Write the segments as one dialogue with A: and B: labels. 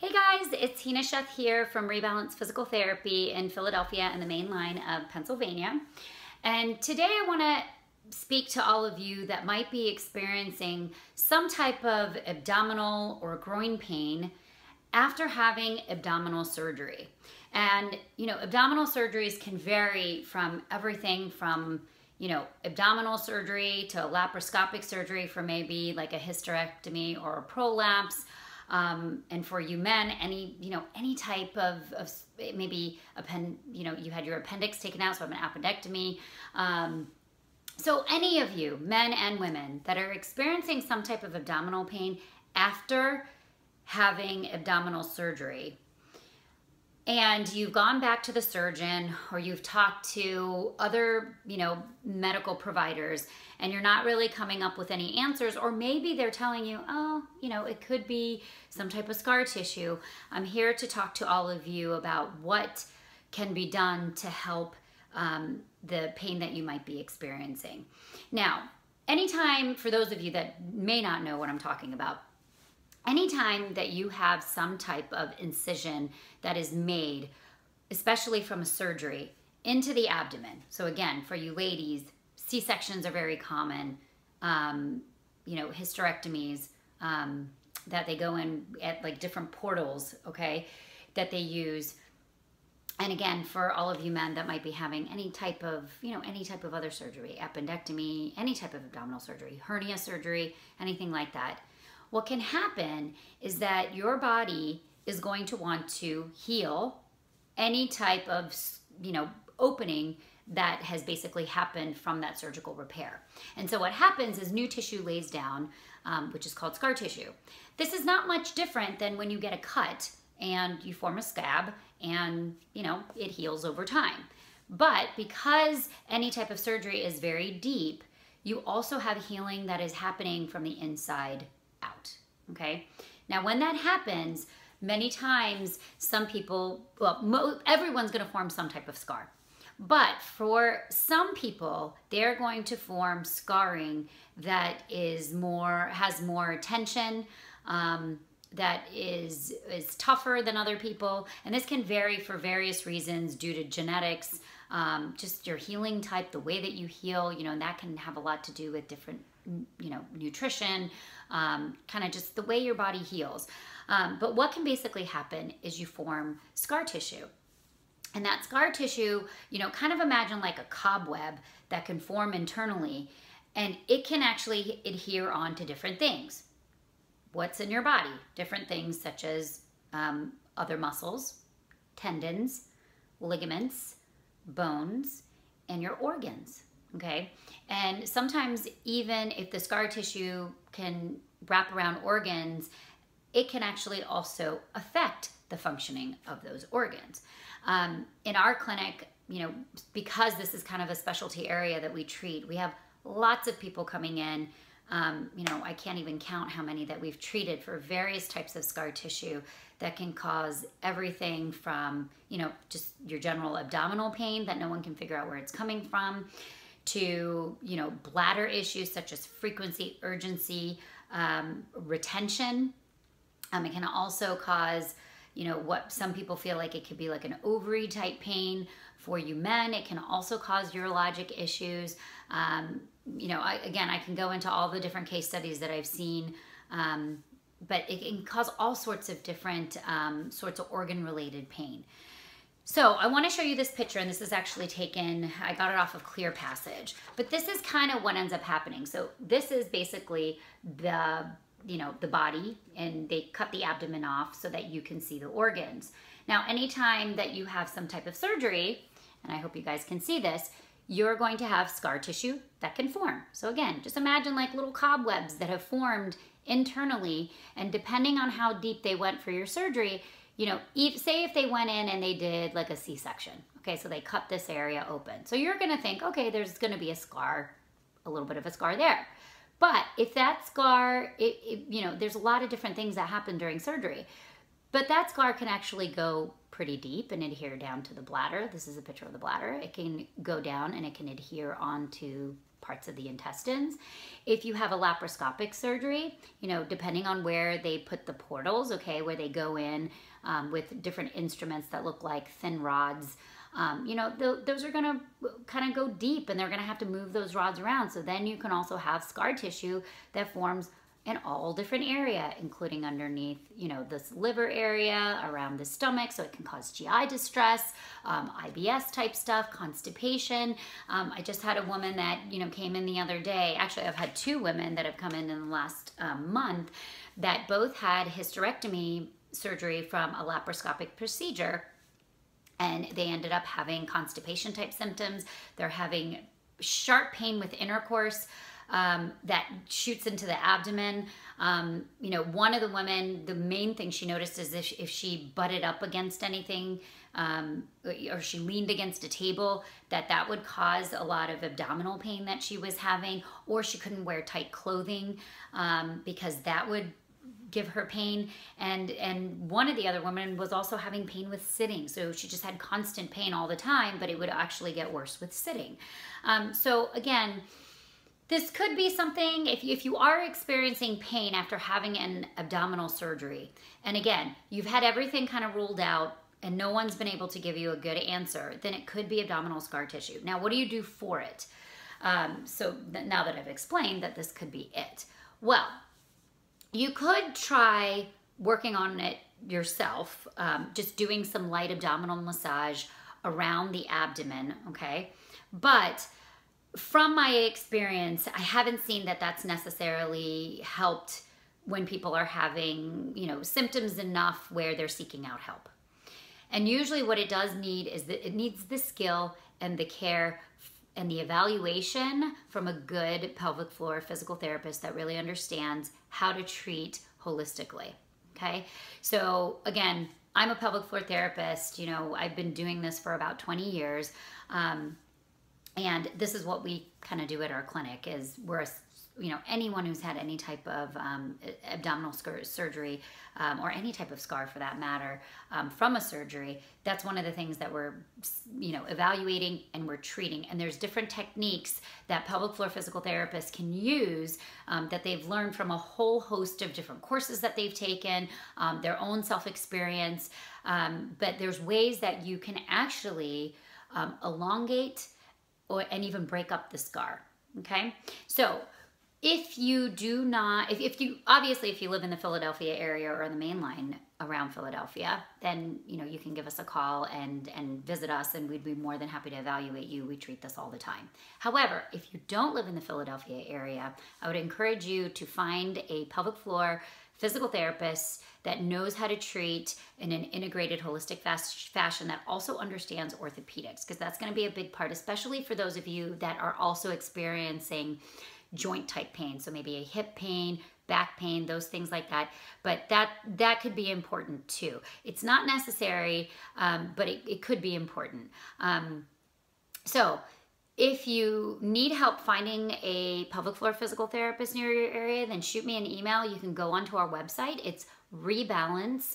A: Hey guys, it's Hina Sheth here from Rebalance Physical Therapy in Philadelphia and the main line of Pennsylvania. And today I want to speak to all of you that might be experiencing some type of abdominal or groin pain after having abdominal surgery. And, you know, abdominal surgeries can vary from everything from, you know, abdominal surgery to laparoscopic surgery for maybe like a hysterectomy or a prolapse um, and for you men, any you know any type of, of maybe append, you know you had your appendix taken out, so I'm an appendectomy. Um, so any of you, men and women, that are experiencing some type of abdominal pain after having abdominal surgery, and you've gone back to the surgeon or you've talked to other, you know, medical providers and you're not really coming up with any answers or maybe they're telling you, "Oh, you know, it could be some type of scar tissue." I'm here to talk to all of you about what can be done to help um, the pain that you might be experiencing. Now, anytime for those of you that may not know what I'm talking about, anytime that you have some type of incision that is made, especially from a surgery, into the abdomen. So again, for you ladies, C-sections are very common. Um, you know, hysterectomies um, that they go in at like different portals, okay, that they use. And again, for all of you men that might be having any type of, you know, any type of other surgery, appendectomy, any type of abdominal surgery, hernia surgery, anything like that, what can happen is that your body is going to want to heal any type of, you know, opening that has basically happened from that surgical repair. And so what happens is new tissue lays down, um, which is called scar tissue. This is not much different than when you get a cut and you form a scab and, you know, it heals over time. But because any type of surgery is very deep, you also have healing that is happening from the inside. Okay. Now, when that happens, many times some people, well, everyone's going to form some type of scar. But for some people, they're going to form scarring that is more, has more tension, um, that is, is tougher than other people. And this can vary for various reasons due to genetics, um, just your healing type, the way that you heal, you know, and that can have a lot to do with different you know, nutrition, um, kind of just the way your body heals. Um, but what can basically happen is you form scar tissue. And that scar tissue, you know, kind of imagine like a cobweb that can form internally and it can actually adhere on to different things. What's in your body? Different things such as um, other muscles, tendons, ligaments, bones, and your organs okay? And sometimes even if the scar tissue can wrap around organs, it can actually also affect the functioning of those organs. Um, in our clinic, you know, because this is kind of a specialty area that we treat, we have lots of people coming in. Um, you know, I can't even count how many that we've treated for various types of scar tissue that can cause everything from, you know, just your general abdominal pain that no one can figure out where it's coming from to you know bladder issues such as frequency, urgency, um, retention. Um, it can also cause you know what some people feel like it could be like an ovary type pain for you men. It can also cause urologic issues. Um, you know, I, again, I can go into all the different case studies that I've seen. Um, but it can cause all sorts of different um, sorts of organ related pain. So I want to show you this picture, and this is actually taken, I got it off of Clear Passage, but this is kind of what ends up happening. So this is basically the, you know, the body, and they cut the abdomen off so that you can see the organs. Now, anytime that you have some type of surgery, and I hope you guys can see this, you're going to have scar tissue that can form. So again, just imagine like little cobwebs that have formed internally, and depending on how deep they went for your surgery, you know, say if they went in and they did like a C-section, okay, so they cut this area open. So you're gonna think, okay, there's gonna be a scar, a little bit of a scar there. But if that scar, it, it, you know, there's a lot of different things that happen during surgery. But that scar can actually go pretty deep and adhere down to the bladder. This is a picture of the bladder. It can go down and it can adhere onto parts of the intestines. If you have a laparoscopic surgery, you know, depending on where they put the portals, okay, where they go in um, with different instruments that look like thin rods, um, you know, th those are gonna kind of go deep and they're gonna have to move those rods around. So then you can also have scar tissue that forms in all different area, including underneath, you know, this liver area, around the stomach, so it can cause GI distress, um, IBS type stuff, constipation. Um, I just had a woman that, you know, came in the other day. Actually, I've had two women that have come in in the last um, month that both had hysterectomy surgery from a laparoscopic procedure and they ended up having constipation type symptoms. They're having sharp pain with intercourse um, that shoots into the abdomen. Um, you know, one of the women, the main thing she noticed is if, if she butted up against anything um, or she leaned against a table, that that would cause a lot of abdominal pain that she was having, or she couldn't wear tight clothing um, because that would give her pain and and one of the other women was also having pain with sitting. So she just had constant pain all the time but it would actually get worse with sitting. Um, so again this could be something if you, if you are experiencing pain after having an abdominal surgery and again you've had everything kind of ruled out and no one's been able to give you a good answer then it could be abdominal scar tissue. Now what do you do for it? Um, so th now that i've explained that this could be it. Well you could try working on it yourself, um, just doing some light abdominal massage around the abdomen, okay? But from my experience, I haven't seen that that's necessarily helped when people are having, you know, symptoms enough where they're seeking out help. And usually what it does need is that it needs the skill and the care and the evaluation from a good pelvic floor physical therapist that really understands how to treat holistically. Okay. So again, I'm a pelvic floor therapist. You know, I've been doing this for about 20 years. Um, and this is what we kind of do at our clinic is we're a you know, anyone who's had any type of um, abdominal surgery um, or any type of scar for that matter um, from a surgery, that's one of the things that we're, you know, evaluating and we're treating. And there's different techniques that pelvic floor physical therapists can use um, that they've learned from a whole host of different courses that they've taken, um, their own self-experience. Um, but there's ways that you can actually elongate or, and even break up the scar. Okay, so if you do not, if, if you, obviously if you live in the Philadelphia area or the main line around Philadelphia, then, you know, you can give us a call and, and visit us and we'd be more than happy to evaluate you. We treat this all the time. However, if you don't live in the Philadelphia area, I would encourage you to find a pelvic floor physical therapist that knows how to treat in an integrated holistic fashion that also understands orthopedics because that's going to be a big part especially for those of you that are also experiencing joint type pain. So maybe a hip pain, back pain, those things like that. But that that could be important too. It's not necessary, um, but it, it, could be important. Um, so if you need help finding a pelvic floor physical therapist near your area, then shoot me an email. You can go onto our website. It's rebalance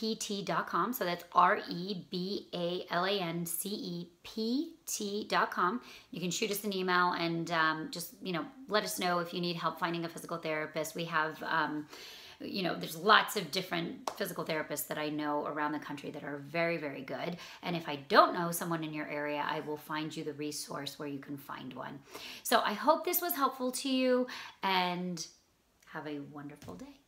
A: pt.com. So that's R E B A L A N C E P T.com. You can shoot us an email and um, just, you know, let us know if you need help finding a physical therapist. We have, um, you know, there's lots of different physical therapists that I know around the country that are very, very good. And if I don't know someone in your area, I will find you the resource where you can find one. So I hope this was helpful to you and have a wonderful day.